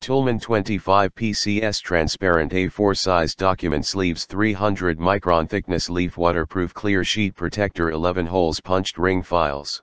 TULMAN 25 PCS transparent A4 size document sleeves 300 micron thickness leaf waterproof clear sheet protector 11 holes punched ring files.